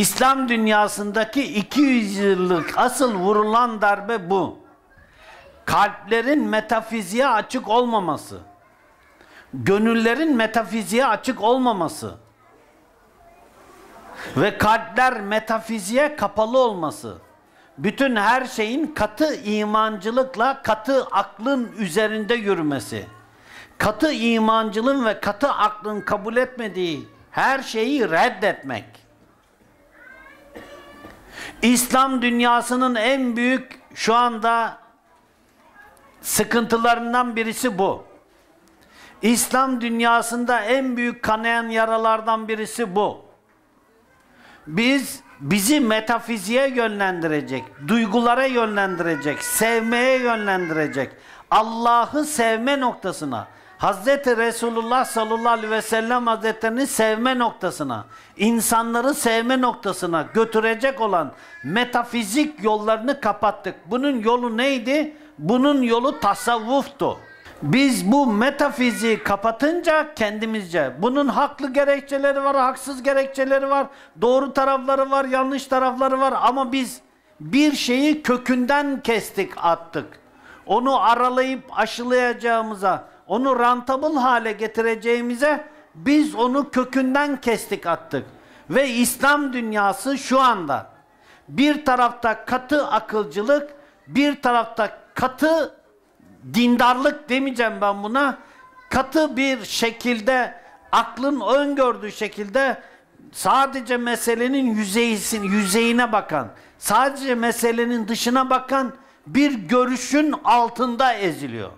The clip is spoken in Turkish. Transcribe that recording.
İslam dünyasındaki 200 yıllık asıl vurulan darbe bu. Kalplerin metafiziğe açık olmaması. Gönüllerin metafiziğe açık olmaması. Ve kalpler metafiziğe kapalı olması. Bütün her şeyin katı imancılıkla katı aklın üzerinde yürümesi. Katı imancılığın ve katı aklın kabul etmediği her şeyi reddetmek. İslam dünyasının en büyük şu anda sıkıntılarından birisi bu. İslam dünyasında en büyük kanayan yaralardan birisi bu. Biz bizi metafiziğe yönlendirecek, duygulara yönlendirecek, sevmeye yönlendirecek, Allah'ı sevme noktasına, Hazreti Resulullah sallallahu aleyhi ve sellem hazretlerini sevme noktasına, insanları sevme noktasına götürecek olan metafizik yollarını kapattık. Bunun yolu neydi? Bunun yolu tasavvuftu. Biz bu metafiziği kapatınca kendimizce bunun haklı gerekçeleri var, haksız gerekçeleri var, doğru tarafları var, yanlış tarafları var ama biz bir şeyi kökünden kestik, attık. Onu aralayıp aşılayacağımıza, onu rentable hale getireceğimize biz onu kökünden kestik, attık. Ve İslam dünyası şu anda bir tarafta katı akılcılık, bir tarafta katı dindarlık demeyeceğim ben buna. Katı bir şekilde aklın öngördüğü şekilde sadece meselenin yüzeyisin, yüzeyine bakan, sadece meselenin dışına bakan bir görüşün altında eziliyor.